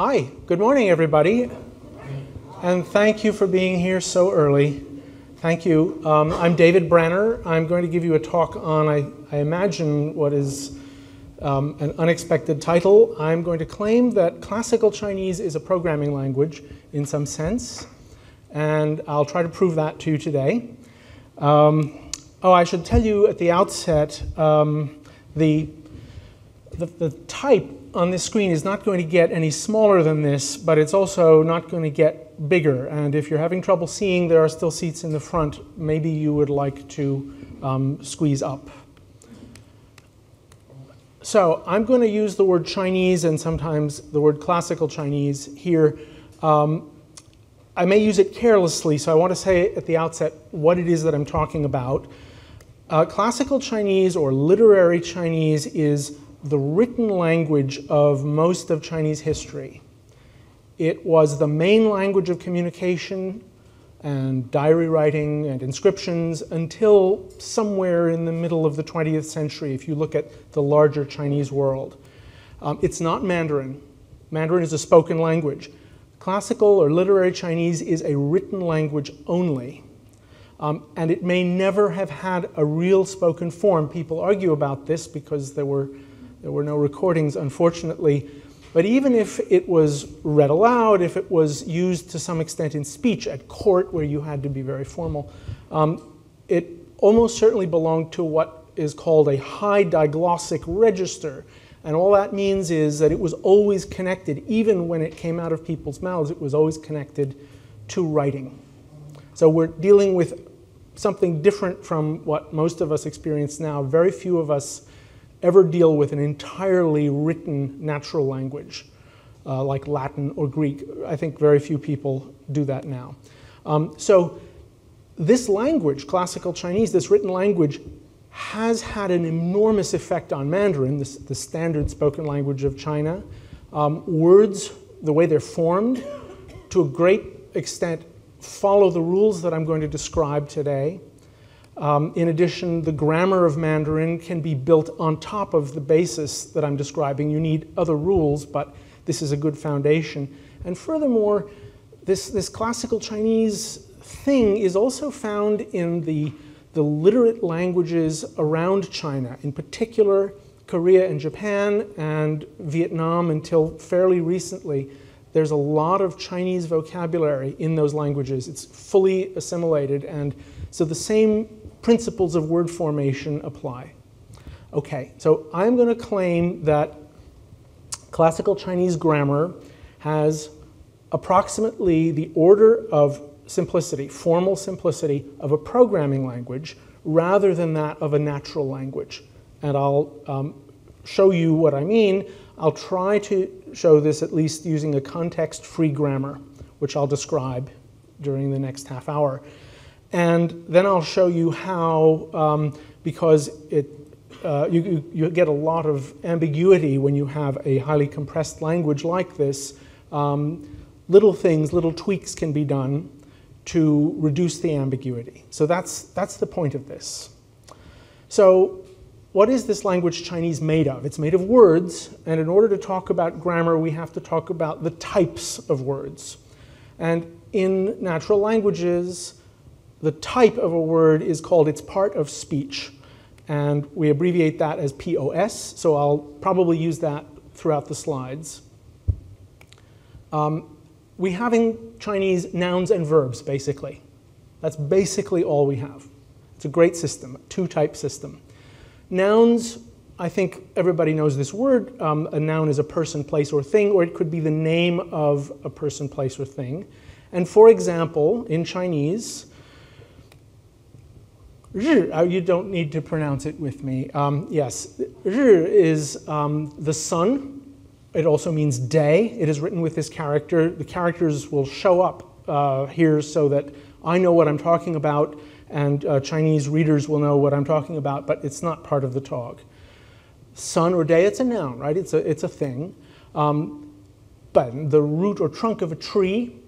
Hi, good morning, everybody. And thank you for being here so early. Thank you. Um, I'm David Branner. I'm going to give you a talk on, I, I imagine, what is um, an unexpected title. I'm going to claim that classical Chinese is a programming language in some sense, and I'll try to prove that to you today. Um, oh, I should tell you at the outset um, the, the, the type on this screen is not going to get any smaller than this, but it's also not going to get bigger. And if you're having trouble seeing, there are still seats in the front. Maybe you would like to um, squeeze up. So I'm going to use the word Chinese and sometimes the word classical Chinese here. Um, I may use it carelessly, so I want to say at the outset what it is that I'm talking about. Uh, classical Chinese or literary Chinese is the written language of most of Chinese history. It was the main language of communication and diary writing and inscriptions until somewhere in the middle of the 20th century, if you look at the larger Chinese world. Um, it's not Mandarin. Mandarin is a spoken language. Classical or literary Chinese is a written language only. Um, and it may never have had a real spoken form. People argue about this because there were there were no recordings, unfortunately. But even if it was read aloud, if it was used to some extent in speech at court where you had to be very formal, um, it almost certainly belonged to what is called a high diglossic register. And all that means is that it was always connected, even when it came out of people's mouths, it was always connected to writing. So we're dealing with something different from what most of us experience now. Very few of us ever deal with an entirely written natural language uh, like Latin or Greek. I think very few people do that now. Um, so this language, classical Chinese, this written language, has had an enormous effect on Mandarin, this, the standard spoken language of China. Um, words, the way they're formed, to a great extent follow the rules that I'm going to describe today. Um, in addition, the grammar of Mandarin can be built on top of the basis that I'm describing. You need other rules, but this is a good foundation. And furthermore, this, this classical Chinese thing is also found in the, the literate languages around China, in particular Korea and Japan and Vietnam until fairly recently. There's a lot of Chinese vocabulary in those languages. It's fully assimilated, and so the same principles of word formation apply. Okay, so I'm going to claim that classical Chinese grammar has approximately the order of simplicity, formal simplicity, of a programming language rather than that of a natural language. And I'll um, show you what I mean. I'll try to show this at least using a context-free grammar, which I'll describe during the next half hour. And then I'll show you how, um, because it, uh, you, you, get a lot of ambiguity when you have a highly compressed language like this. Um, little things, little tweaks can be done to reduce the ambiguity. So that's, that's the point of this. So what is this language Chinese made of? It's made of words, and in order to talk about grammar, we have to talk about the types of words. And in natural languages, the type of a word is called its part of speech. And we abbreviate that as POS, so I'll probably use that throughout the slides. Um, we have in Chinese nouns and verbs, basically. That's basically all we have. It's a great system, a two-type system. Nouns, I think everybody knows this word. Um, a noun is a person, place, or thing, or it could be the name of a person, place, or thing. And for example, in Chinese, uh, you don't need to pronounce it with me. Um, yes, is um, the sun. It also means day. It is written with this character. The characters will show up uh, here so that I know what I'm talking about and uh, Chinese readers will know what I'm talking about, but it's not part of the talk. Sun or day, it's a noun, right? It's a, it's a thing. Um, but the root or trunk of a tree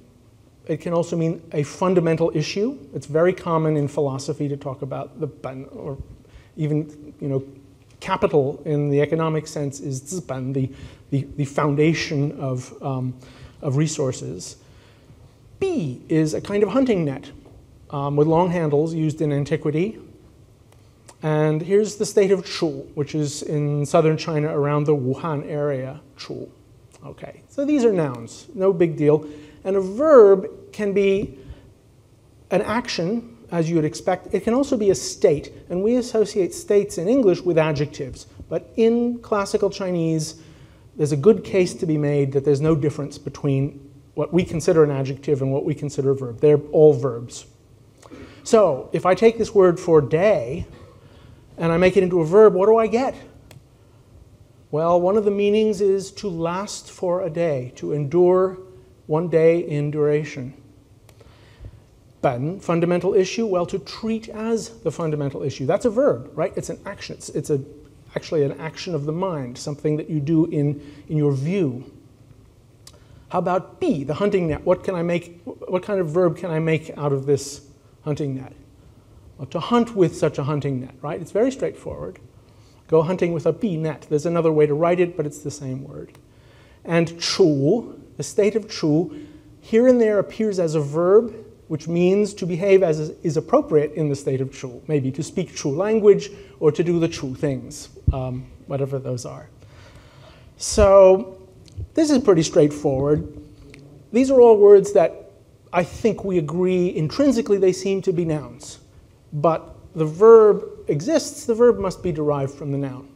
it can also mean a fundamental issue. It's very common in philosophy to talk about the, or even, you know, capital in the economic sense is the, the, the foundation of, um, of resources. Bi is a kind of hunting net um, with long handles used in antiquity. And here's the state of Chu, which is in southern China around the Wuhan area, Chu. Okay, so these are nouns, no big deal. And a verb can be an action, as you would expect. It can also be a state, and we associate states in English with adjectives. But in classical Chinese, there's a good case to be made that there's no difference between what we consider an adjective and what we consider a verb. They're all verbs. So if I take this word for day and I make it into a verb, what do I get? Well, one of the meanings is to last for a day, to endure one day in duration. Ben, fundamental issue, well, to treat as the fundamental issue. That's a verb, right? It's an action. It's, it's a, actually an action of the mind, something that you do in, in your view. How about Bi, the hunting net? What can I make, what kind of verb can I make out of this hunting net? Well, to hunt with such a hunting net, right? It's very straightforward. Go hunting with a Bi net. There's another way to write it, but it's the same word. And chu, the state of chu, here and there appears as a verb, which means to behave as is appropriate in the state of chu, maybe to speak chu language or to do the chu things, um, whatever those are. So this is pretty straightforward. These are all words that I think we agree intrinsically they seem to be nouns. But the verb exists, the verb must be derived from the noun.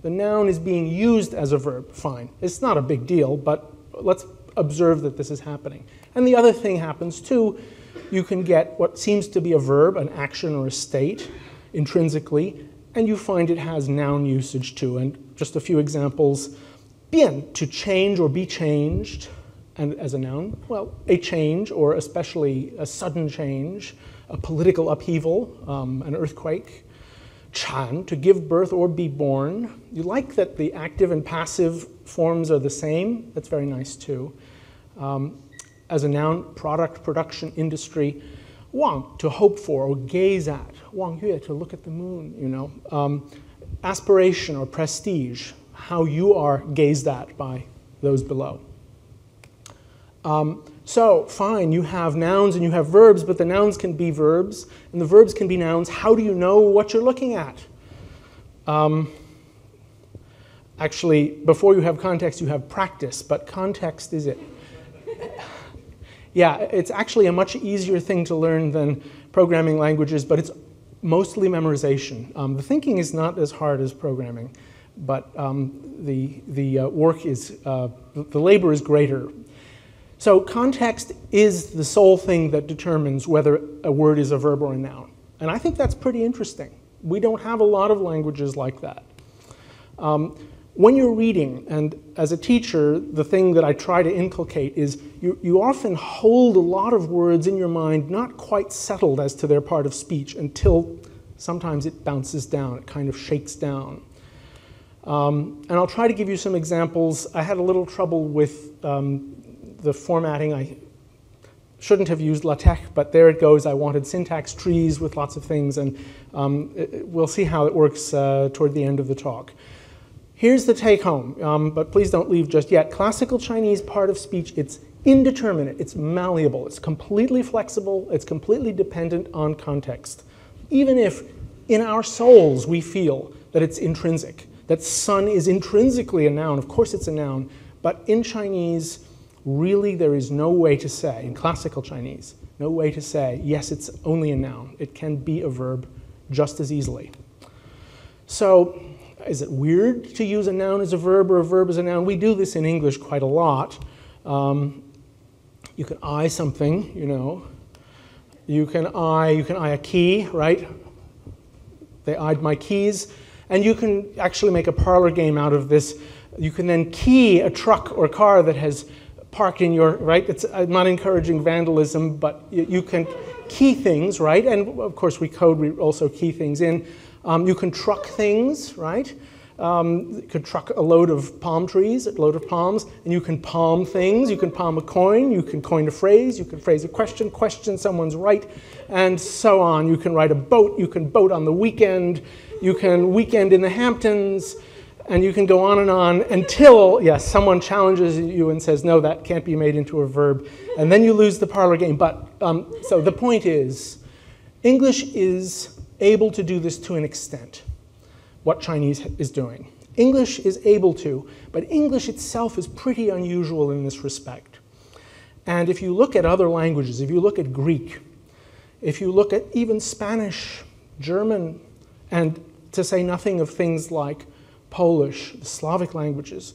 The noun is being used as a verb, fine. It's not a big deal, but let's observe that this is happening. And the other thing happens too. You can get what seems to be a verb, an action or a state, intrinsically, and you find it has noun usage too. And just a few examples Bian, to change or be changed, and as a noun, well, a change or especially a sudden change, a political upheaval, um, an earthquake. Chan, to give birth or be born. You like that the active and passive forms are the same. That's very nice too. Um, as a noun, product, production, industry. Wang, to hope for or gaze at. Wang yue, to look at the moon, you know. Um, aspiration or prestige how you are gazed at by those below. Um, so, fine, you have nouns and you have verbs, but the nouns can be verbs and the verbs can be nouns. How do you know what you're looking at? Um, actually, before you have context, you have practice, but context is it. yeah, it's actually a much easier thing to learn than programming languages, but it's mostly memorization. Um, the thinking is not as hard as programming but um, the, the uh, work is, uh, the labor is greater. So context is the sole thing that determines whether a word is a verb or a noun. And I think that's pretty interesting. We don't have a lot of languages like that. Um, when you're reading, and as a teacher, the thing that I try to inculcate is you, you often hold a lot of words in your mind not quite settled as to their part of speech until sometimes it bounces down, it kind of shakes down. Um, and I'll try to give you some examples. I had a little trouble with um, the formatting. I shouldn't have used LaTeX, but there it goes. I wanted syntax trees with lots of things, and um, it, we'll see how it works uh, toward the end of the talk. Here's the take home, um, but please don't leave just yet. Classical Chinese part of speech, it's indeterminate, it's malleable, it's completely flexible, it's completely dependent on context. Even if in our souls we feel that it's intrinsic that sun is intrinsically a noun. Of course, it's a noun, but in Chinese, really there is no way to say, in classical Chinese, no way to say, yes, it's only a noun. It can be a verb just as easily. So, is it weird to use a noun as a verb or a verb as a noun? We do this in English quite a lot. Um, you can eye something, you know. You can eye, you can eye a key, right? They eyed my keys. And you can actually make a parlor game out of this. You can then key a truck or car that has parked in your, right? It's, I'm not encouraging vandalism, but you, you can key things, right? And of course, we code, we also key things in. Um, you can truck things, right? Um, you could truck a load of palm trees, a load of palms, and you can palm things. You can palm a coin, you can coin a phrase, you can phrase a question, question someone's right, and so on. You can ride a boat, you can boat on the weekend, you can weekend in the Hamptons, and you can go on and on until, yes, someone challenges you and says, no, that can't be made into a verb, and then you lose the parlor game. But um, so the point is, English is able to do this to an extent, what Chinese is doing. English is able to, but English itself is pretty unusual in this respect. And if you look at other languages, if you look at Greek, if you look at even Spanish, German, and to say nothing of things like Polish, the Slavic languages,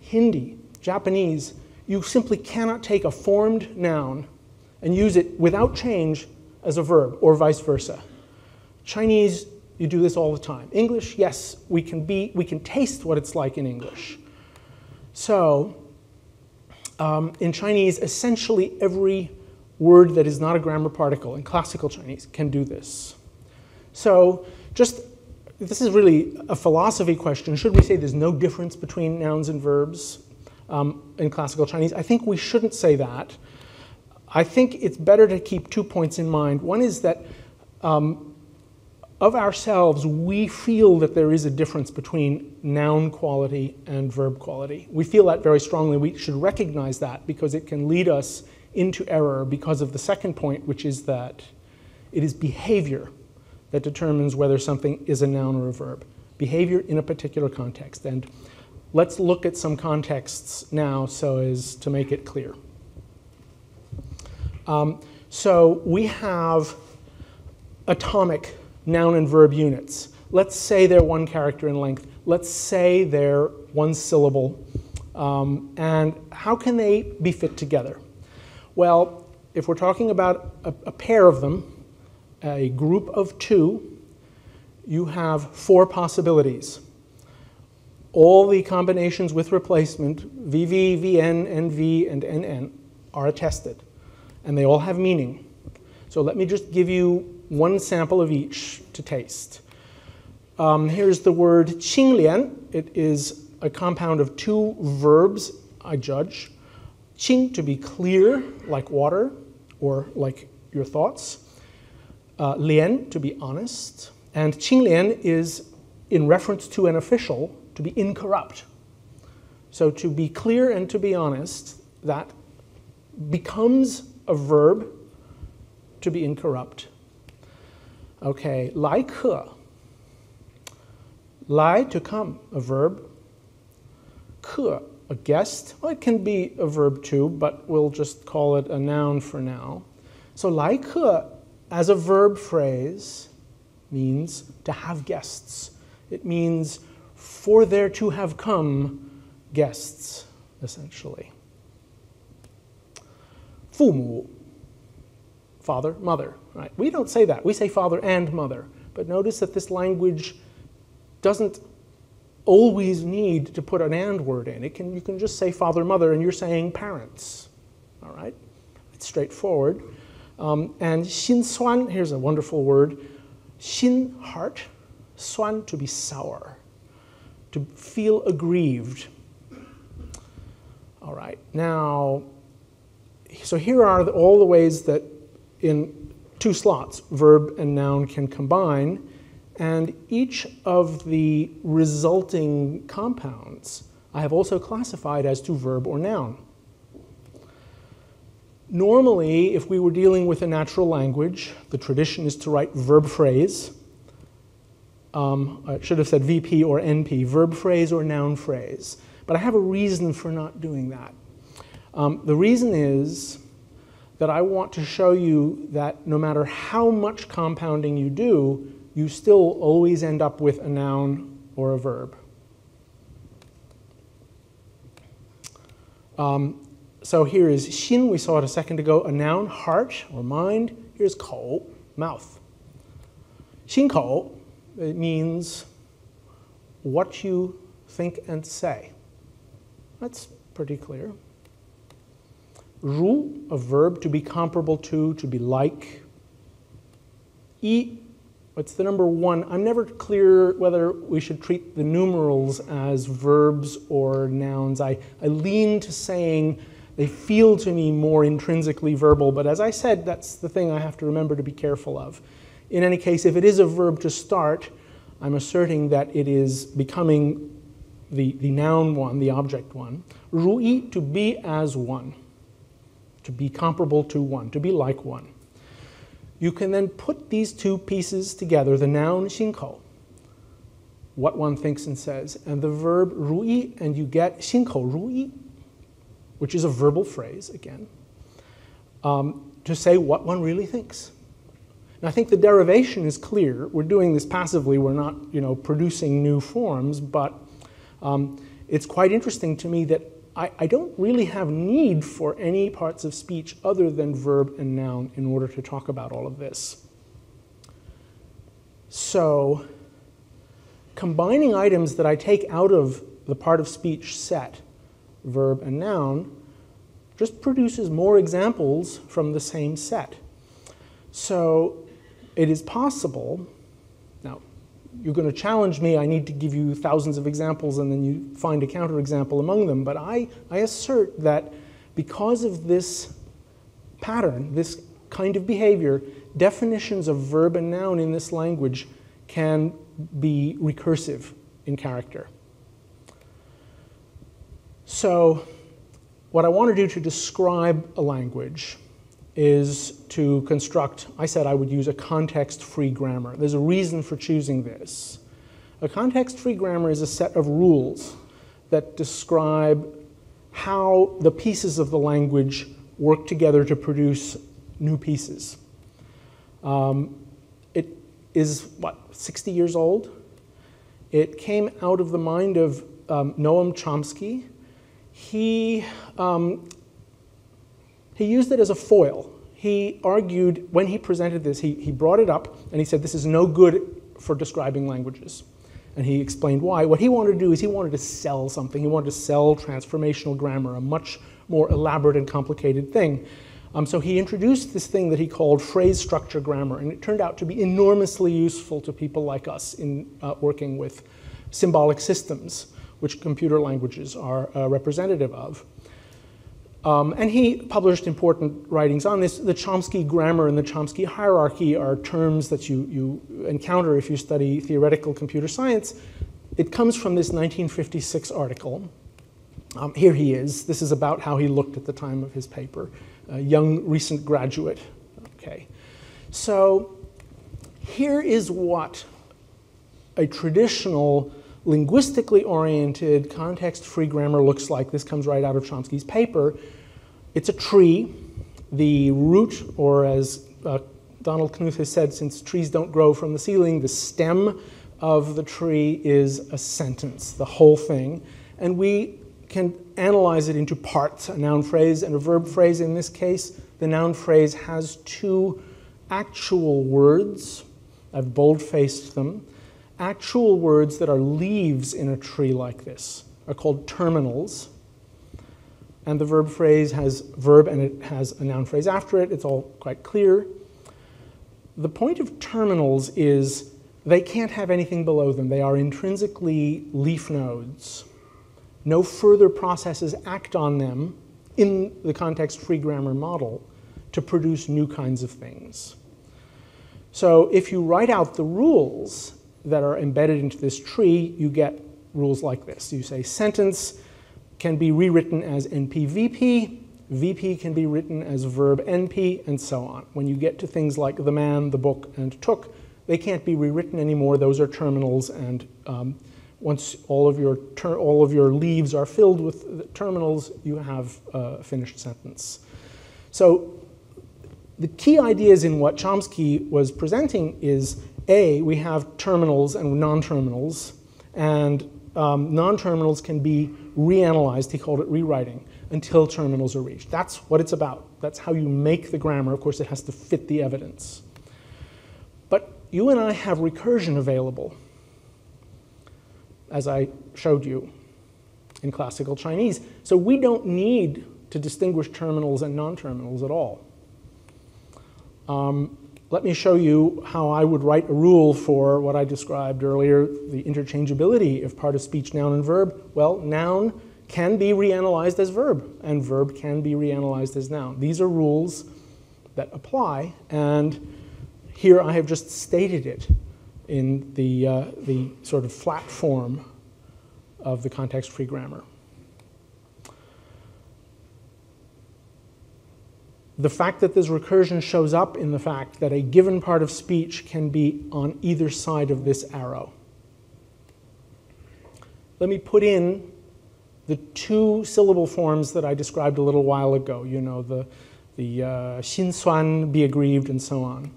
Hindi, Japanese, you simply cannot take a formed noun and use it without change as a verb or vice versa. Chinese, you do this all the time. English, yes, we can be, we can taste what it's like in English. So, um, in Chinese, essentially every word that is not a grammar particle in classical Chinese can do this. So, just this is really a philosophy question. Should we say there's no difference between nouns and verbs um, in classical Chinese? I think we shouldn't say that. I think it's better to keep two points in mind. One is that um, of ourselves, we feel that there is a difference between noun quality and verb quality. We feel that very strongly. We should recognize that because it can lead us into error because of the second point, which is that it is behavior that determines whether something is a noun or a verb. Behavior in a particular context. And let's look at some contexts now so as to make it clear. Um, so we have atomic noun and verb units. Let's say they're one character in length. Let's say they're one syllable. Um, and how can they be fit together? Well, if we're talking about a, a pair of them, a group of two, you have four possibilities. All the combinations with replacement, VV, VN, NV, and NN, are attested, and they all have meaning. So let me just give you one sample of each to taste. Um, here's the word qinglian. It is a compound of two verbs, I judge. Qing, to be clear, like water, or like your thoughts uh, lian, to be honest, and qinglian is in reference to an official to be incorrupt. So to be clear and to be honest, that becomes a verb to be incorrupt. Okay, lai ke. Lai, to come, a verb. Ke, a guest. Well, it can be a verb too, but we'll just call it a noun for now. So lai ke as a verb phrase means to have guests. It means for there to have come guests, essentially. Fumu, father, mother, right? We don't say that. We say father and mother. But notice that this language doesn't always need to put an and word in. It can, you can just say father, mother, and you're saying parents, all right? It's straightforward. Um, and xin suan, here's a wonderful word. Xin, heart. Suan, to be sour. To feel aggrieved. All right, now, so here are all the ways that in two slots, verb and noun can combine, and each of the resulting compounds I have also classified as to verb or noun. Normally, if we were dealing with a natural language, the tradition is to write verb phrase. Um, I should have said VP or NP, verb phrase or noun phrase. But I have a reason for not doing that. Um, the reason is that I want to show you that no matter how much compounding you do, you still always end up with a noun or a verb. Um, so here is xin, we saw it a second ago, a noun, heart or mind. Here's kou, mouth. Xin kou, it means what you think and say. That's pretty clear. Ru, a verb to be comparable to, to be like. Yi, what's the number one? I'm never clear whether we should treat the numerals as verbs or nouns. I, I lean to saying they feel to me more intrinsically verbal, but as I said, that's the thing I have to remember to be careful of. In any case, if it is a verb to start, I'm asserting that it is becoming the, the noun one, the object one. Ru'i, to be as one, to be comparable to one, to be like one. You can then put these two pieces together, the noun xinkou, what one thinks and says, and the verb ru'i, and you get xinkou ru'i, which is a verbal phrase again, um, to say what one really thinks. I think the derivation is clear. We're doing this passively. We're not, you know, producing new forms, but um, it's quite interesting to me that I, I, don't really have need for any parts of speech other than verb and noun in order to talk about all of this. So combining items that I take out of the part of speech set, verb and noun, just produces more examples from the same set. So it is possible, you're going to challenge me, I need to give you thousands of examples and then you find a counterexample among them, but I, I assert that because of this pattern, this kind of behavior, definitions of verb and noun in this language can be recursive in character. So what I want to do to describe a language is to construct, I said I would use a context-free grammar. There's a reason for choosing this. A context-free grammar is a set of rules that describe how the pieces of the language work together to produce new pieces. Um, it is, what, 60 years old? It came out of the mind of um, Noam Chomsky. He um, he used it as a foil. He argued, when he presented this, he, he brought it up and he said, This is no good for describing languages. And he explained why. What he wanted to do is he wanted to sell something. He wanted to sell transformational grammar, a much more elaborate and complicated thing. Um, so he introduced this thing that he called phrase structure grammar, and it turned out to be enormously useful to people like us in uh, working with symbolic systems, which computer languages are uh, representative of. Um, and he published important writings on this. The Chomsky grammar and the Chomsky hierarchy are terms that you, you encounter if you study theoretical computer science. It comes from this 1956 article. Um, here he is. This is about how he looked at the time of his paper. A young, recent graduate. Okay. So here is what a traditional linguistically oriented, context-free grammar looks like. This comes right out of Chomsky's paper. It's a tree. The root, or as uh, Donald Knuth has said, since trees don't grow from the ceiling, the stem of the tree is a sentence, the whole thing. And we can analyze it into parts, a noun phrase and a verb phrase. In this case, the noun phrase has two actual words. I've bold-faced them actual words that are leaves in a tree like this are called terminals. And the verb phrase has verb and it has a noun phrase after it. It's all quite clear. The point of terminals is they can't have anything below them. They are intrinsically leaf nodes. No further processes act on them in the context-free grammar model to produce new kinds of things. So if you write out the rules that are embedded into this tree, you get rules like this. You say sentence can be rewritten as NP VP, VP can be written as verb NP, and so on. When you get to things like the man, the book, and took, they can't be rewritten anymore. Those are terminals, and um, once all of your all of your leaves are filled with terminals, you have a finished sentence. So the key ideas in what Chomsky was presenting is a, we have terminals and non-terminals, and um, non-terminals can be reanalyzed, he called it rewriting, until terminals are reached. That's what it's about. That's how you make the grammar. Of course, it has to fit the evidence. But you and I have recursion available, as I showed you in classical Chinese. So we don't need to distinguish terminals and non-terminals at all. Um, let me show you how I would write a rule for what I described earlier, the interchangeability of part of speech, noun, and verb. Well, noun can be reanalyzed as verb, and verb can be reanalyzed as noun. These are rules that apply, and here I have just stated it. in the, uh, the sort of flat form of the context-free grammar. The fact that this recursion shows up in the fact that a given part of speech can be on either side of this arrow. Let me put in the two syllable forms that I described a little while ago, you know, the, the uh, be aggrieved, and so on.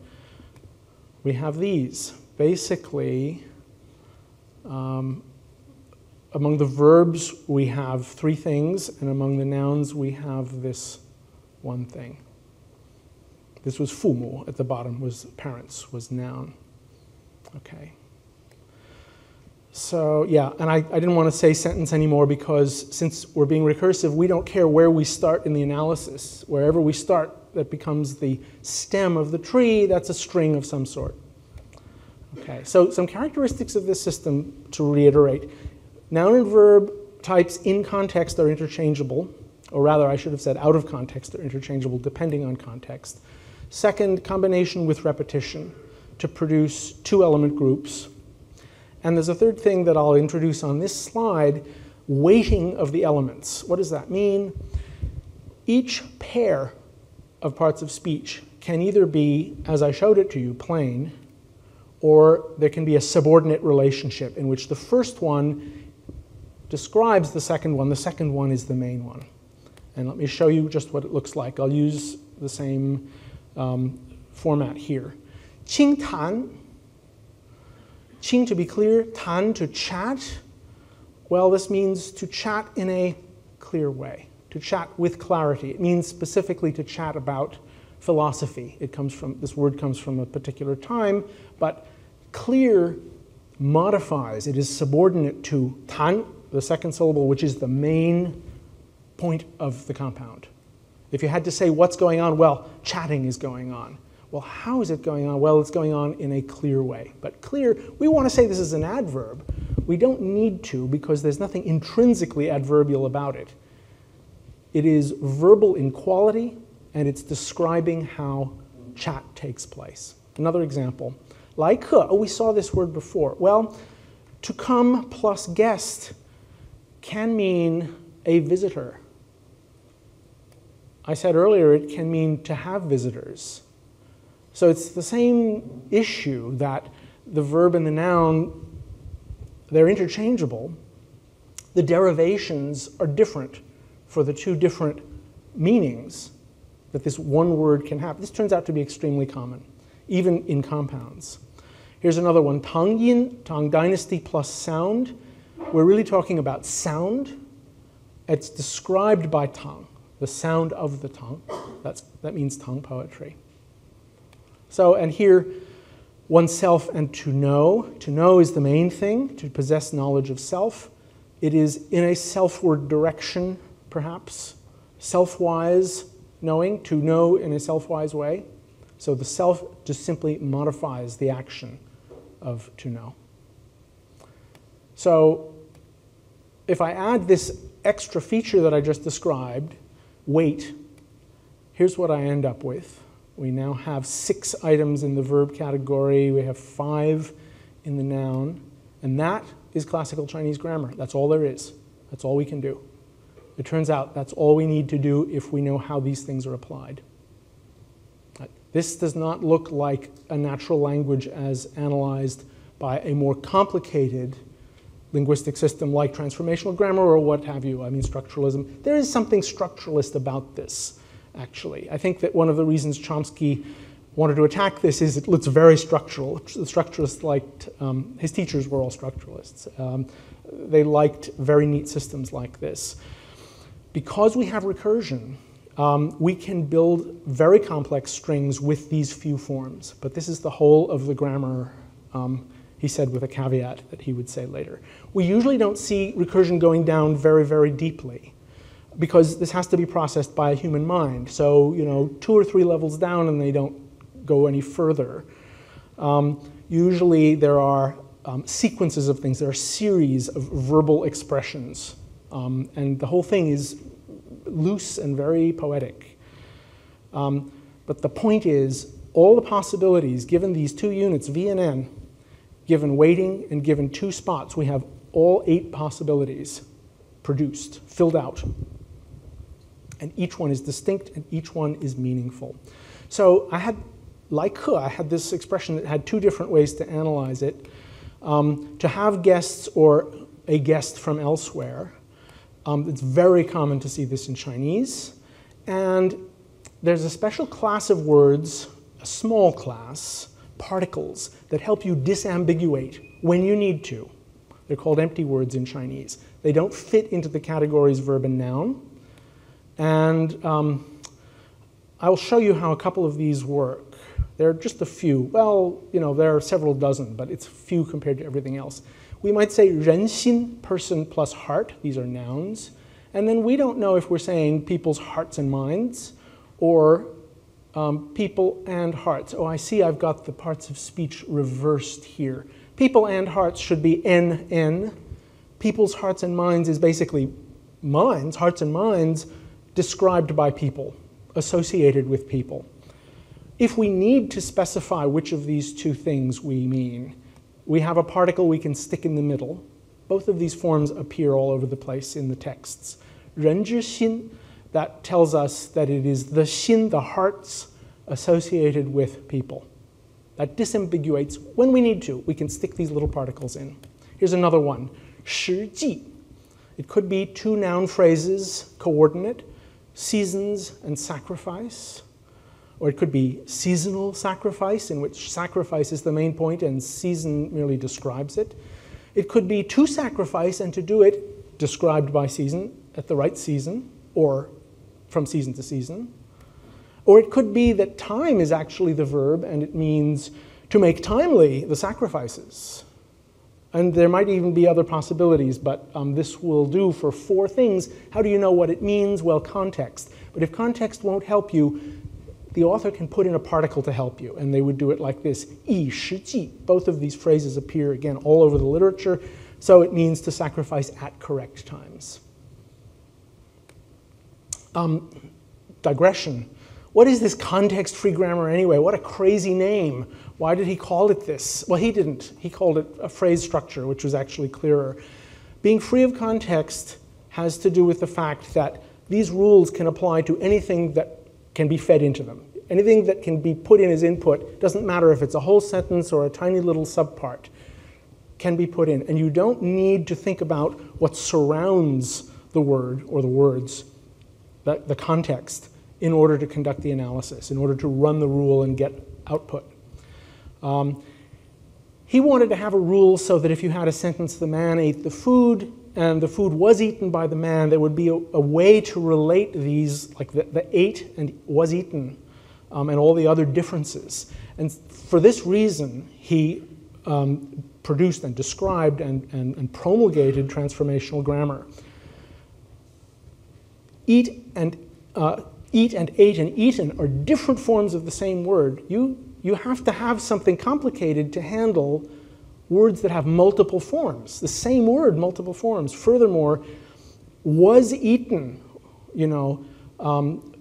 We have these. Basically, um, among the verbs, we have three things, and among the nouns, we have this one thing. This was fumu at the bottom, was parents, was noun. Okay. So yeah, and I, I didn't want to say sentence anymore because since we're being recursive, we don't care where we start in the analysis. Wherever we start, that becomes the stem of the tree, that's a string of some sort. Okay, so some characteristics of this system to reiterate. Noun and verb types in context are interchangeable, or rather I should have said out of context are interchangeable depending on context. Second, combination with repetition to produce two element groups and there's a third thing that I'll introduce on this slide, weighting of the elements. What does that mean? Each pair of parts of speech can either be, as I showed it to you, plain, or there can be a subordinate relationship in which the first one describes the second one, the second one is the main one. And let me show you just what it looks like. I'll use the same um, format here. 清谈 Qing to be clear, Tan to chat. Well, this means to chat in a clear way, to chat with clarity. It means specifically to chat about philosophy. It comes from, this word comes from a particular time, but clear modifies, it is subordinate to tan, the second syllable, which is the main point of the compound. If you had to say what's going on, well, chatting is going on. Well, how is it going on? Well, it's going on in a clear way. But clear, we want to say this is an adverb. We don't need to because there's nothing intrinsically adverbial about it. It is verbal in quality and it's describing how chat takes place. Another example, 来客. Oh, we saw this word before. Well, to come plus guest can mean a visitor. I said earlier it can mean to have visitors. So it's the same issue that the verb and the noun, they're interchangeable. The derivations are different for the two different meanings that this one word can have. This turns out to be extremely common, even in compounds. Here's another one, Tang Yin, Tang Dynasty plus sound. We're really talking about sound. It's described by Tang, the sound of the Tang. That's, that means Tang poetry. So, and here, oneself and to know. To know is the main thing, to possess knowledge of self. It is in a selfward direction, perhaps, self-wise knowing, to know in a self-wise way. So the self just simply modifies the action of to know. So if I add this extra feature that I just described, weight, here's what I end up with. We now have six items in the verb category. We have five in the noun. And that is classical Chinese grammar. That's all there is. That's all we can do. It turns out that's all we need to do if we know how these things are applied. This does not look like a natural language as analyzed by a more complicated linguistic system like transformational grammar or what have you. I mean, structuralism. There is something structuralist about this actually. I think that one of the reasons Chomsky wanted to attack this is it looks very structural. The structuralists liked, um, his teachers were all structuralists. Um, they liked very neat systems like this. Because we have recursion, um, we can build very complex strings with these few forms. But this is the whole of the grammar, um, he said with a caveat that he would say later. We usually don't see recursion going down very, very deeply because this has to be processed by a human mind. So, you know, two or three levels down and they don't go any further. Um, usually there are um, sequences of things, there are series of verbal expressions. Um, and the whole thing is loose and very poetic. Um, but the point is, all the possibilities given these two units, V and N, given weighting and given two spots, we have all eight possibilities produced, filled out. And each one is distinct and each one is meaningful. So I had, like He, I had this expression that had two different ways to analyze it. Um, to have guests or a guest from elsewhere, um, it's very common to see this in Chinese. And there's a special class of words, a small class, particles, that help you disambiguate when you need to. They're called empty words in Chinese. They don't fit into the categories verb and noun. And um, I'll show you how a couple of these work. There are just a few. Well, you know, there are several dozen, but it's few compared to everything else. We might say 人心, person plus heart. These are nouns. And then we don't know if we're saying people's hearts and minds or um, people and hearts. Oh, I see I've got the parts of speech reversed here. People and hearts should be N, N. People's hearts and minds is basically minds, hearts and minds, described by people, associated with people. If we need to specify which of these two things we mean, we have a particle we can stick in the middle. Both of these forms appear all over the place in the texts. 人之心 that tells us that it is the xin, the hearts associated with people. That disambiguates when we need to. We can stick these little particles in. Here's another one, 时 ji. It could be two noun phrases, coordinate, seasons and sacrifice. Or it could be seasonal sacrifice, in which sacrifice is the main point and season merely describes it. It could be to sacrifice and to do it described by season at the right season or from season to season. Or it could be that time is actually the verb and it means to make timely the sacrifices. And there might even be other possibilities, but um, this will do for four things. How do you know what it means? Well, context. But if context won't help you, the author can put in a particle to help you, and they would do it like this, yi. Both of these phrases appear, again, all over the literature, so it means to sacrifice at correct times. Um, digression. What is this context free grammar anyway? What a crazy name. Why did he call it this? Well, he didn't. He called it a phrase structure, which was actually clearer. Being free of context has to do with the fact that these rules can apply to anything that can be fed into them. Anything that can be put in as input, doesn't matter if it's a whole sentence or a tiny little subpart, can be put in. And you don't need to think about what surrounds the word or the words the, the context in order to conduct the analysis, in order to run the rule and get output. Um, he wanted to have a rule so that if you had a sentence, the man ate the food, and the food was eaten by the man, there would be a, a way to relate these, like the, the ate and was eaten, um, and all the other differences. And for this reason, he um, produced and described and, and, and promulgated transformational grammar eat and uh, eat and ate and eaten are different forms of the same word. You, you have to have something complicated to handle words that have multiple forms, the same word, multiple forms. Furthermore, was eaten, you know, um,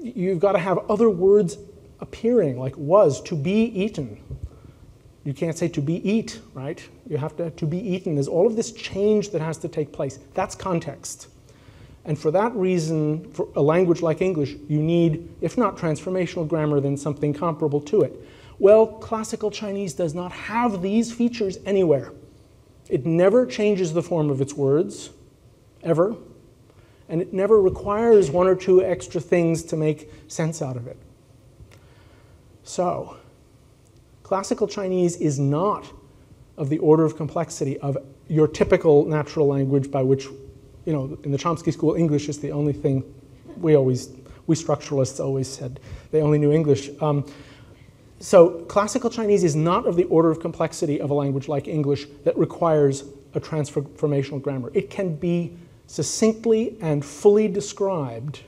you've got to have other words appearing, like was, to be eaten. You can't say to be eat, right? You have to, to be eaten. There's all of this change that has to take place. That's context. And for that reason, for a language like English, you need, if not transformational grammar, then something comparable to it. Well, classical Chinese does not have these features anywhere. It never changes the form of its words, ever, and it never requires one or two extra things to make sense out of it. So, classical Chinese is not of the order of complexity of your typical natural language by which you know, in the Chomsky school, English is the only thing we always, we structuralists always said they only knew English. Um, so classical Chinese is not of the order of complexity of a language like English that requires a transformational grammar. It can be succinctly and fully described,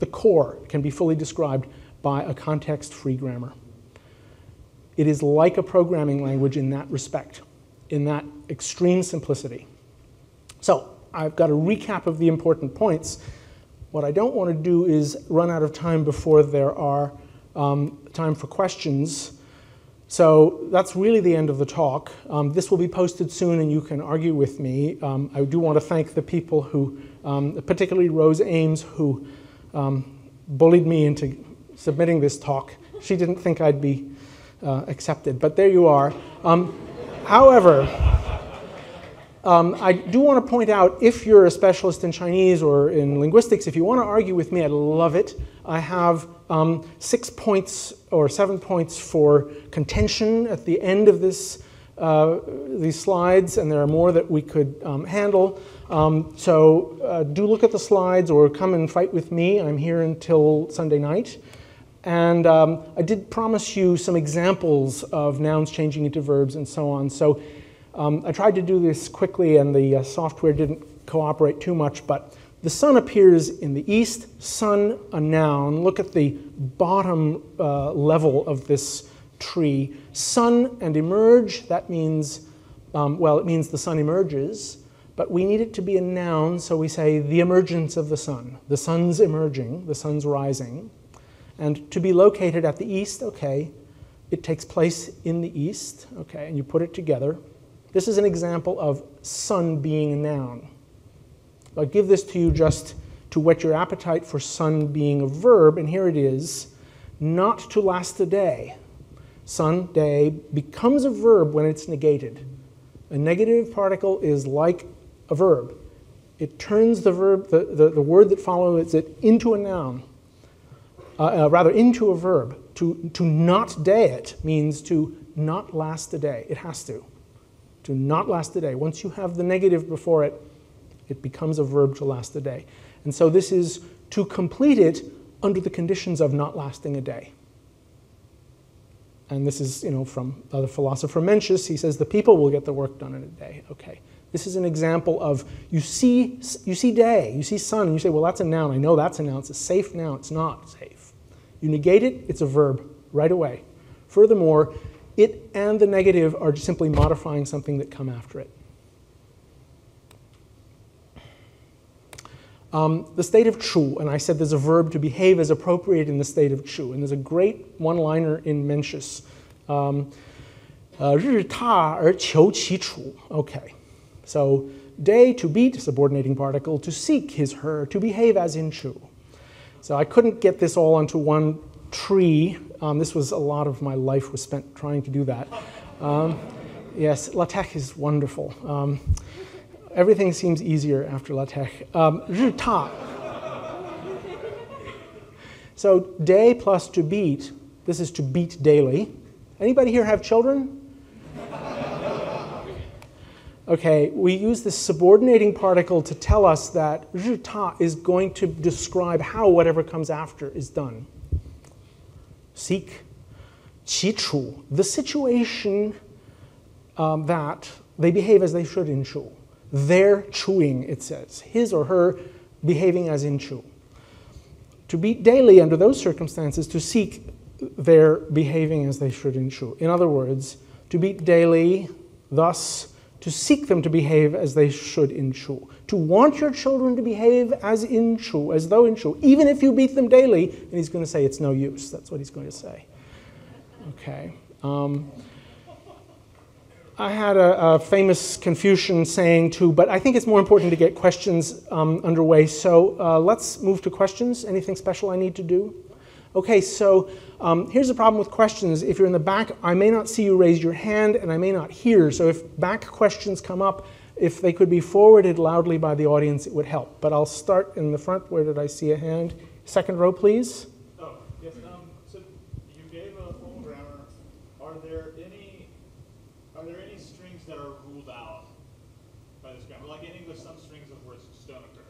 the core can be fully described by a context-free grammar. It is like a programming language in that respect, in that extreme simplicity. So I've got a recap of the important points. What I don't want to do is run out of time before there are um, time for questions. So that's really the end of the talk. Um, this will be posted soon and you can argue with me. Um, I do want to thank the people who, um, particularly Rose Ames, who um, bullied me into submitting this talk. She didn't think I'd be uh, accepted, but there you are. Um, however, um, I do want to point out if you're a specialist in Chinese or in linguistics, if you want to argue with me, I'd love it. I have um, six points or seven points for contention at the end of this, uh, these slides, and there are more that we could um, handle. Um, so uh, do look at the slides or come and fight with me. I'm here until Sunday night. And um, I did promise you some examples of nouns changing into verbs and so on. So um, I tried to do this quickly, and the uh, software didn't cooperate too much, but the sun appears in the east, sun, a noun. Look at the bottom uh, level of this tree. Sun and emerge, that means, um, well, it means the sun emerges, but we need it to be a noun, so we say the emergence of the sun. The sun's emerging, the sun's rising. And to be located at the east, okay, it takes place in the east, okay, and you put it together. This is an example of sun being a noun. I'll give this to you just to whet your appetite for sun being a verb, and here it is not to last a day. Sun, day, becomes a verb when it's negated. A negative particle is like a verb. It turns the verb, the, the, the word that follows it, into a noun, uh, uh, rather into a verb. To, to not day it means to not last a day. It has to to not last a day. Once you have the negative before it, it becomes a verb to last a day. And so this is to complete it under the conditions of not lasting a day. And this is, you know, from the philosopher Mencius. He says the people will get the work done in a day. Okay. This is an example of you see, you see day, you see sun, and you say, well, that's a noun. I know that's a noun. It's a safe noun. It's not safe. You negate it, it's a verb right away. Furthermore, it and the negative are simply modifying something that come after it. Um, the state of chu, and I said there's a verb to behave as appropriate in the state of chu, and there's a great one-liner in Mencius. Um, uh, okay, so day to beat, subordinating particle, to seek his her, to behave as in chu. So I couldn't get this all onto one tree. Um, this was a lot of my life was spent trying to do that. Um, yes, LaTeX is wonderful. Um, everything seems easier after LaTeX. Um, so day plus to beat, this is to beat daily. Anybody here have children? Okay, we use this subordinating particle to tell us that ta is going to describe how whatever comes after is done seek, 其处, the situation um, that they behave as they should in Chu. Their chewing, it says, his or her behaving as in Chu. To be daily under those circumstances, to seek their behaving as they should in Chu. In other words, to be daily, thus to seek them to behave as they should in Chu. To want your children to behave as in Chu, as though in Chu, even if you beat them daily, and he's going to say it's no use. That's what he's going to say. Okay. Um, I had a, a, famous Confucian saying too, but I think it's more important to get questions um, underway. So uh, let's move to questions. Anything special I need to do? Okay, so um, here's the problem with questions. If you're in the back, I may not see you raise your hand and I may not hear. So if back questions come up, if they could be forwarded loudly by the audience, it would help. But I'll start in the front. Where did I see a hand? Second row, please. Oh, yes. Um, so you gave a formal grammar. Are there any are there any strings that are ruled out by this grammar? Like in English, some strings of words just don't occur.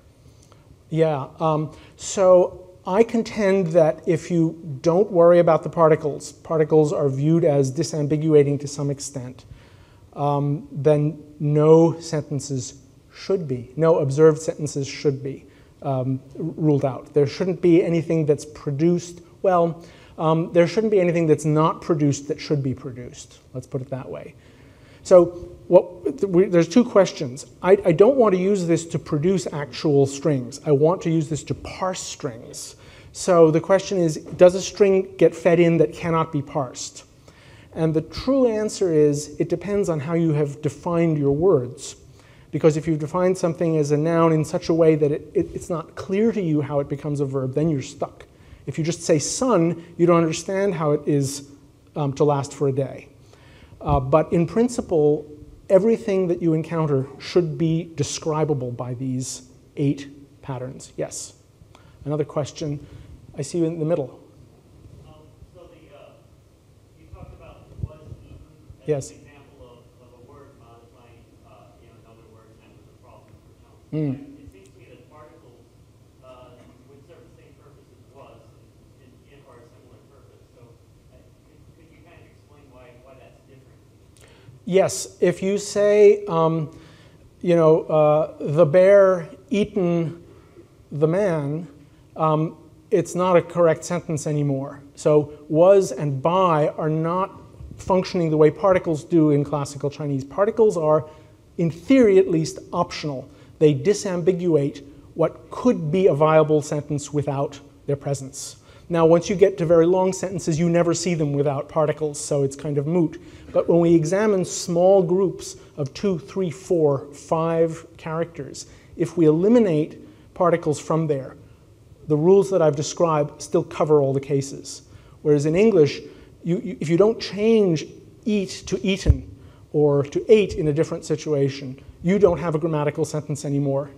Yeah. Um, so I contend that if you don't worry about the particles, particles are viewed as disambiguating to some extent, um, then no sentences should be, no observed sentences should be um, ruled out. There shouldn't be anything that's produced, well, um, there shouldn't be anything that's not produced that should be produced. Let's put it that way. So what, we, there's two questions. I, I, don't want to use this to produce actual strings. I want to use this to parse strings. So the question is, does a string get fed in that cannot be parsed? And the true answer is it depends on how you have defined your words. Because if you've defined something as a noun in such a way that it, it, it's not clear to you how it becomes a verb, then you're stuck. If you just say sun, you don't understand how it is um, to last for a day. Uh, but in principle, everything that you encounter should be describable by these eight patterns. Yes. Another question. I see you in the middle. Um, so the, uh, you talked about was eaten as Yes. an example of, of a word modifying, uh, you know, another word, and that was a problem for tone. Mm. It seems to me that particles, uh, would serve the same purpose as was in, in, or a similar purpose. So, uh, could, could you kind of explain why, why that's different? Yes, if you say, um, you know, uh, the bear eaten the man, um, it's not a correct sentence anymore. So was and by are not functioning the way particles do in classical Chinese. Particles are, in theory at least, optional. They disambiguate what could be a viable sentence without their presence. Now, once you get to very long sentences, you never see them without particles, so it's kind of moot. But when we examine small groups of two, three, four, five characters, if we eliminate particles from there, the rules that I've described still cover all the cases. Whereas in English, you, you, if you don't change eat to eaten or to ate in a different situation, you don't have a grammatical sentence anymore.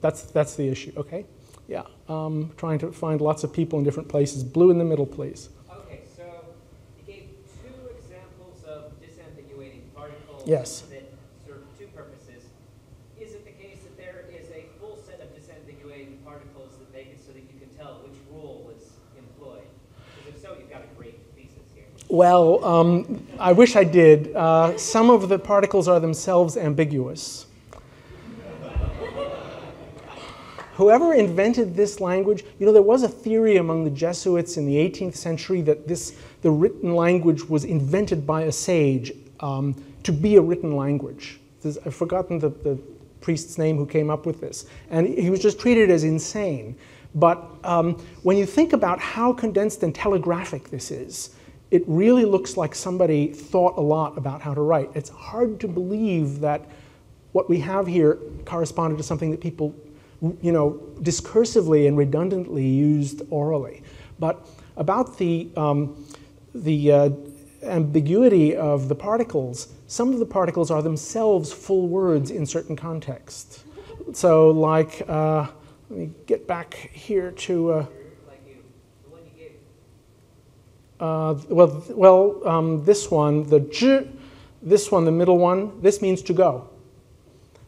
That's, that's the issue, okay? Yeah, um, trying to find lots of people in different places. Blue in the middle, please. Okay, so you gave two examples of disambiguating particles Yes. that serve two purposes. Is it the case that there is a full set of disambiguating particles that make it so that you can tell which rule was employed? Because if so, you've got a great thesis here. Well, um, I wish I did. Uh, some of the particles are themselves ambiguous. Whoever invented this language, you know, there was a theory among the Jesuits in the 18th century that this, the written language was invented by a sage um, to be a written language. This- I've forgotten the, the priest's name who came up with this. And he was just treated as insane. But um, when you think about how condensed and telegraphic this is, it really looks like somebody thought a lot about how to write. It's hard to believe that what we have here corresponded to something that people, you know, discursively and redundantly used orally. But about the, um, the uh, ambiguity of the particles, some of the particles are themselves full words in certain contexts. So, like, uh, let me get back here to. Uh, uh, well, well um, this one, the zh, this one, the middle one, this means to go.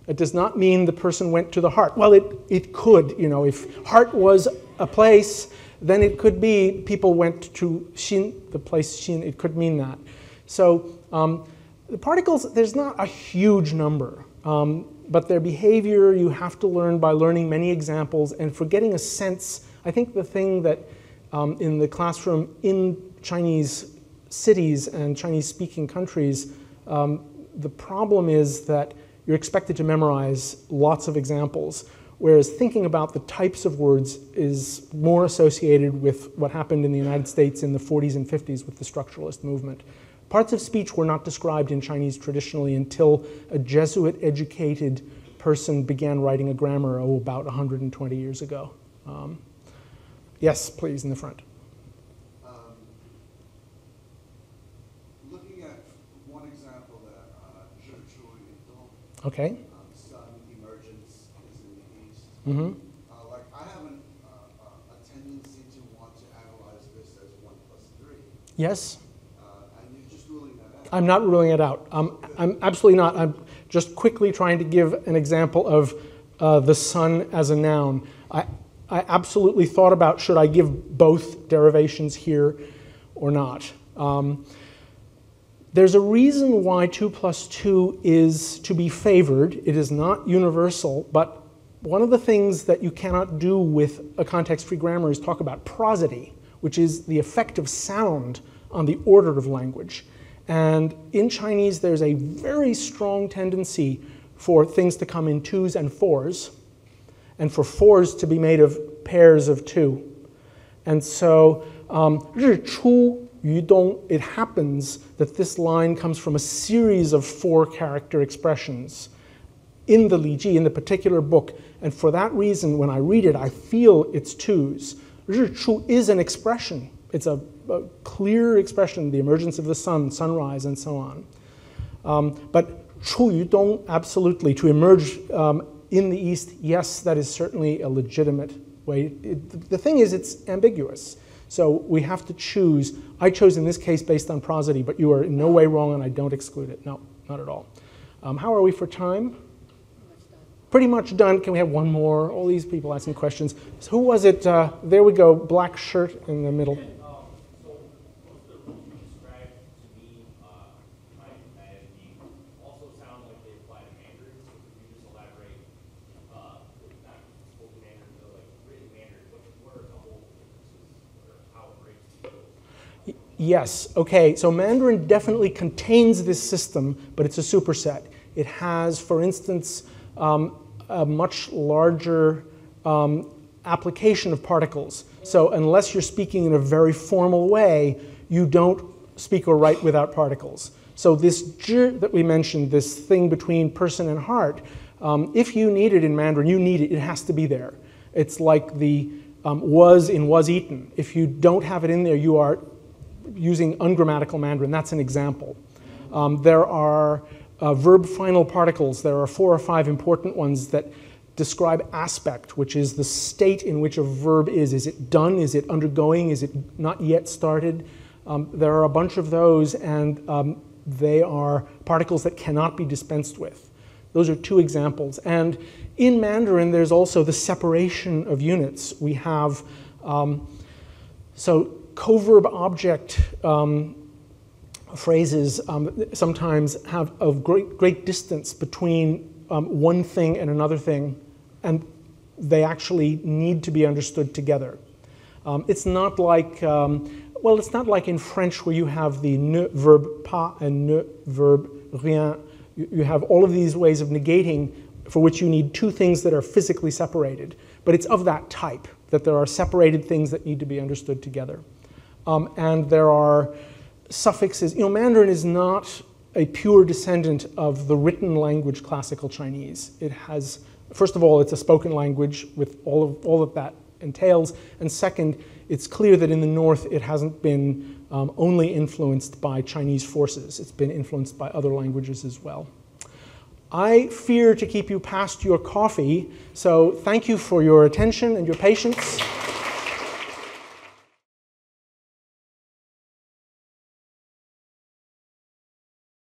It does not mean the person went to the heart. Well, it, it could, you know, if heart was a place, then it could be people went to Xin, the place Xin, it could mean that. So um, the particles, there's not a huge number, um, but their behavior you have to learn by learning many examples and for getting a sense. I think the thing that um, in the classroom in Chinese cities and Chinese speaking countries, um, the problem is that you're expected to memorize lots of examples, whereas thinking about the types of words is more associated with what happened in the United States in the 40s and 50s with the structuralist movement. Parts of speech were not described in Chinese traditionally until a Jesuit educated person began writing a grammar, oh, about 120 years ago. Um, yes, please, in the front. Um, Looking at one example that uh, Zhe Chui Dong, Okay. um, sun emergence is in the east. hmm Uh, Like, I have an, uh, a tendency to want to analyze this as one plus three, Yes, uh, and you're just ruling that out. I'm not ruling it out. Um, I'm absolutely not. I'm just quickly trying to give an example of uh, the sun as a noun. I, I absolutely thought about should I give both derivations here or not. Um, there's a reason why 2 plus 2 is to be favored. It is not universal, but one of the things that you cannot do with a context free grammar is talk about prosody, which is the effect of sound on the order of language. And in Chinese, there's a very strong tendency for things to come in twos and fours, and for fours to be made of pairs of two. And so, um, 日出 you don't, it happens that this line comes from a series of four character expressions in the Li Ji, in the particular book. And for that reason, when I read it, I feel its twos. Zhi is an expression. It's a, a, clear expression, the emergence of the sun, sunrise, and so on. Um, but Chu Yudong, absolutely, to emerge um, in the East, yes, that is certainly a legitimate way. It, the thing is, it's ambiguous. So we have to choose. I chose in this case based on prosody, but you are in no way wrong, and I don't exclude it. No, not at all. Um, how are we for time? Pretty much done. Can we have one more? All these people asking questions. So who was it? Uh, there we go. Black shirt in the middle. Um, so most of the rules you described to me, uh, my, my, also sound like they apply to Mandarin, so could you just elaborate, uh, not spoken Mandarin, but like written Mandarin, what, what are a couple differences, or how it breaks those? Yes, okay, so Mandarin definitely contains this system, but it's a superset. It has, for instance, um, a much larger um, application of particles. So unless you're speaking in a very formal way, you don't speak or write without particles. So this that we mentioned, this thing between person and heart, um, if you need it in Mandarin, you need it. It has to be there. It's like the um, was in was eaten. If you don't have it in there, you are using ungrammatical Mandarin. That's an example. Um, there are uh, verb final particles. There are four or five important ones that describe aspect, which is the state in which a verb is. Is it done? Is it undergoing? Is it not yet started? Um, there are a bunch of those, and um, they are particles that cannot be dispensed with. Those are two examples. And in Mandarin, there's also the separation of units. We have, um, so coverb object um, phrases um, sometimes have a great, great distance between um, one thing and another thing, and they actually need to be understood together. Um, it's not like, um, well, it's not like in French where you have the ne verb pas and ne verb rien. You, you have all of these ways of negating for which you need two things that are physically separated. But it's of that type, that there are separated things that need to be understood together. Um, and there are suffixes. You know, Mandarin is not a pure descendant of the written language classical Chinese. It has, first of all, it's a spoken language with all of all that that entails, and second, it's clear that in the north it hasn't been um, only influenced by Chinese forces. It's been influenced by other languages as well. I fear to keep you past your coffee, so thank you for your attention and your patience.